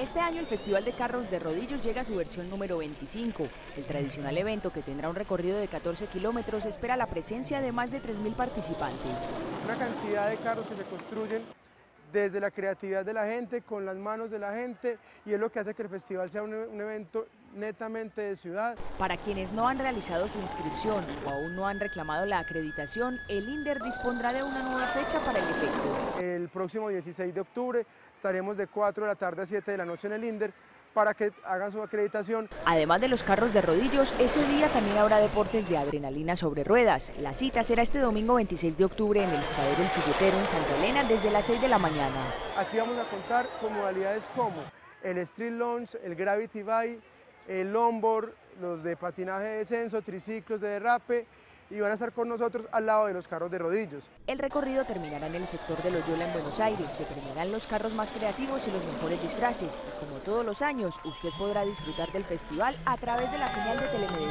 Este año el Festival de Carros de Rodillos llega a su versión número 25. El tradicional evento, que tendrá un recorrido de 14 kilómetros, espera la presencia de más de 3.000 participantes. Una cantidad de carros que se construyen desde la creatividad de la gente, con las manos de la gente, y es lo que hace que el festival sea un, un, evento netamente de ciudad. Para quienes no han realizado su inscripción o aún no han reclamado la acreditación, el INDER dispondrá de una nueva fecha para el efecto. El próximo 16 de octubre estaremos de 4 de la tarde a 7 de la noche en el INDER para que hagan su acreditación. Además de los carros de rodillos, ese día también habrá deportes de adrenalina sobre ruedas. La cita será este domingo 26 de octubre en el Estadio del Sillotero en Santa Elena desde las 6 de la mañana. Aquí vamos a contar con modalidades como el Street Launch, el Gravity Bike, el longboard, los de patinaje de descenso, triciclos de derrape y van a estar con nosotros al lado de los carros de rodillos. El recorrido terminará en el sector de Loyola en Buenos Aires. Se premiarán los carros más creativos y los mejores disfraces. Y como todos los años, usted podrá disfrutar del festival a través de la señal de Telemedellín.